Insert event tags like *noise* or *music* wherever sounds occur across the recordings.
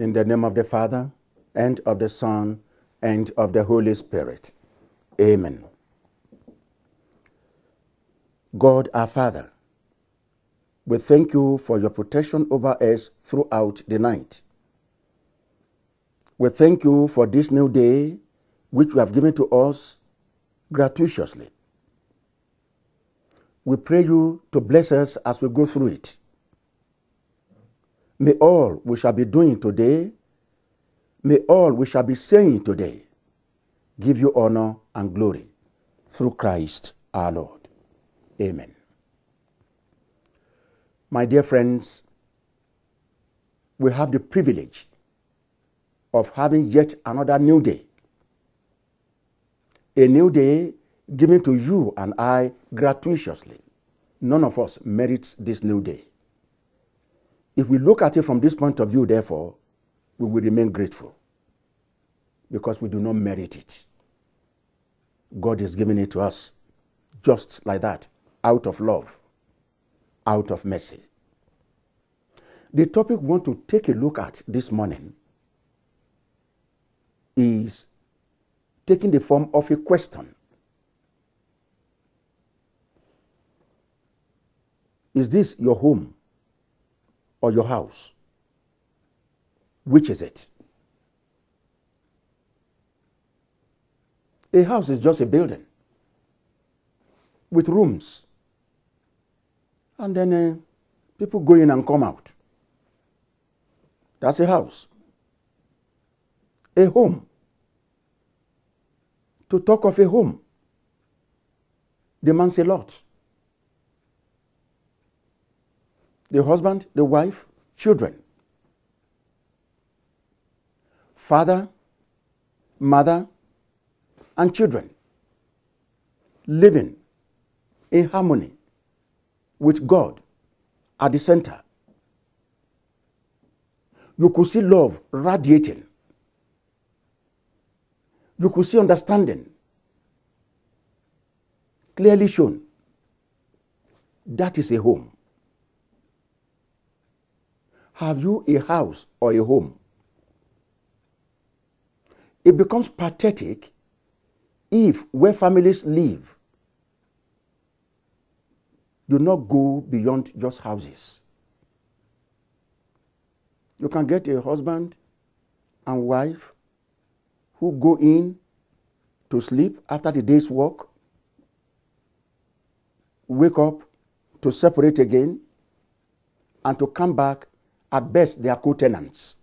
In the name of the Father, and of the Son, and of the Holy Spirit. Amen. God our Father, we thank you for your protection over us throughout the night. We thank you for this new day which you have given to us gratuitously. We pray you to bless us as we go through it. May all we shall be doing today, may all we shall be saying today give you honor and glory through Christ our Lord. Amen. My dear friends, we have the privilege of having yet another new day. A new day given to you and I gratuitously. None of us merits this new day. If we look at it from this point of view, therefore, we will remain grateful because we do not merit it. God is giving it to us just like that, out of love, out of mercy. The topic we want to take a look at this morning is taking the form of a question. Is this your home or your house? Which is it? A house is just a building with rooms. And then uh, people go in and come out. That's a house. A home. To talk of a home demands a lot. The husband, the wife, children. Father, mother, and children living in harmony with God at the center. You could see love radiating. You could see understanding clearly shown. That is a home. Have you a house or a home? It becomes pathetic if where families live do not go beyond just houses. You can get a husband and wife who go in to sleep after the day's work, wake up to separate again, and to come back. At best, they are co tenants,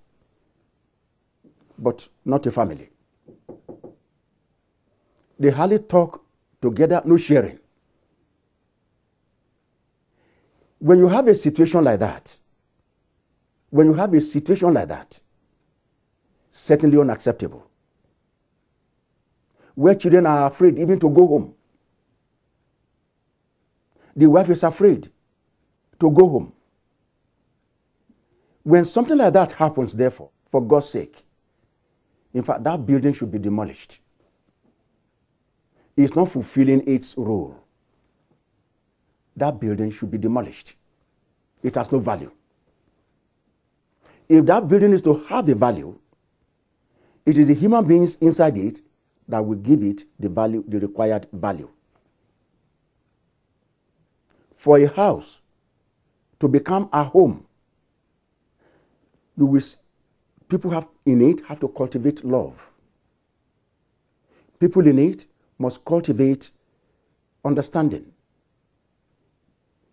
but not a family. They hardly talk together, no sharing. When you have a situation like that, when you have a situation like that, certainly unacceptable. Where children are afraid even to go home. The wife is afraid to go home. When something like that happens, therefore, for God's sake, in fact, that building should be demolished. It's not fulfilling its role. That building should be demolished. It has no value. If that building is to have a value, it is the human beings inside it that will give it the value, the required value. For a house to become a home, you will, people have in it have to cultivate love. People in it must cultivate understanding.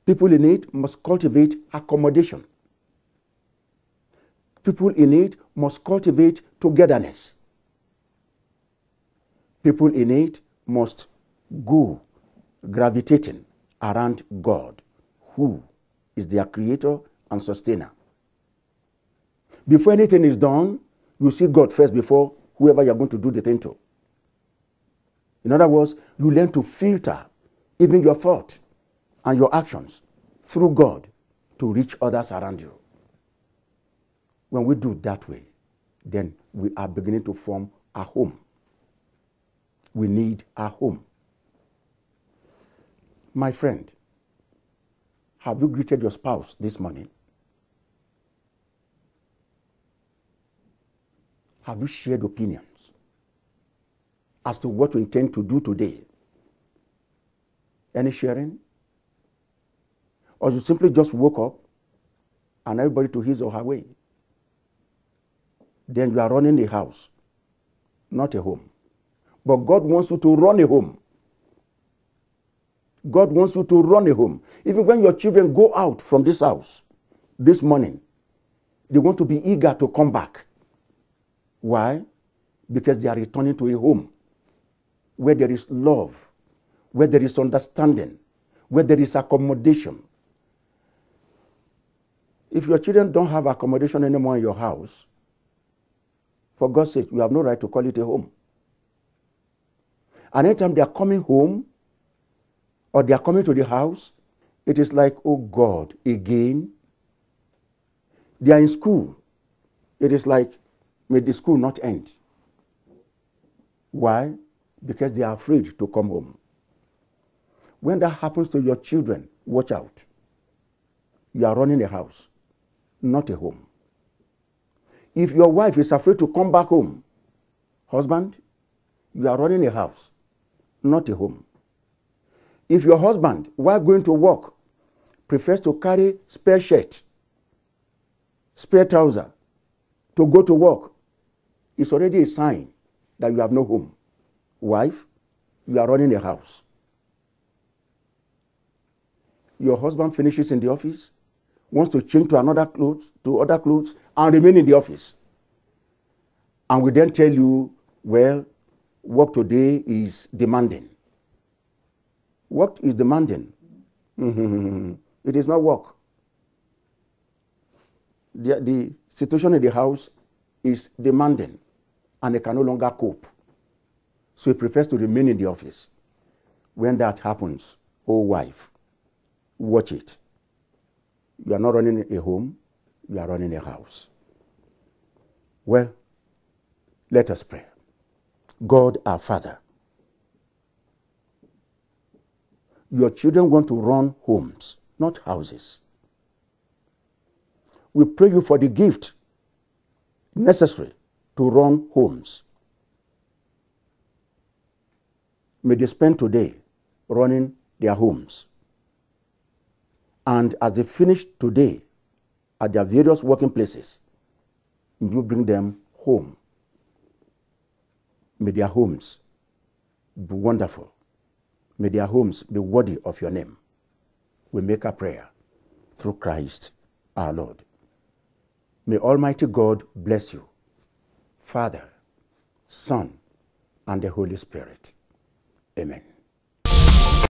People in it must cultivate accommodation. People in it must cultivate togetherness. People in it must go gravitating around God, who is their creator and sustainer. Before anything is done, you see God first before whoever you're going to do the thing to. In other words, you learn to filter even your thought and your actions through God to reach others around you. When we do that way, then we are beginning to form a home. We need a home. My friend, have you greeted your spouse this morning? Have you shared opinions as to what you intend to do today? Any sharing? Or you simply just woke up and everybody to his or her way? Then you are running a house, not a home. But God wants you to run a home. God wants you to run a home. Even when your children go out from this house this morning, they want to be eager to come back. Why? Because they are returning to a home where there is love, where there is understanding, where there is accommodation. If your children don't have accommodation anymore in your house, for God's sake, you have no right to call it a home. And anytime they are coming home or they are coming to the house, it is like, oh God, again. They are in school. It is like, may the school not end. Why? Because they are afraid to come home. When that happens to your children, watch out. You are running a house, not a home. If your wife is afraid to come back home, husband, you are running a house, not a home. If your husband, while going to work, prefers to carry spare shirt, spare trouser to go to work, it's already a sign that you have no home. Wife, you are running a house. Your husband finishes in the office, wants to change to another clothes, to other clothes, and remain in the office. And we then tell you, well, work today is demanding. Work is demanding. *laughs* it is not work. The, the situation in the house is demanding and they can no longer cope. So he prefers to remain in the office. When that happens, oh wife, watch it. You are not running a home, you are running a house. Well, let us pray. God our Father, your children want to run homes, not houses. We pray you for the gift necessary to run homes. May they spend today running their homes. And as they finish today at their various working places, you bring them home. May their homes be wonderful. May their homes be worthy of your name. We make a prayer through Christ our Lord. May Almighty God bless you, Father, Son, and the Holy Spirit. Amen.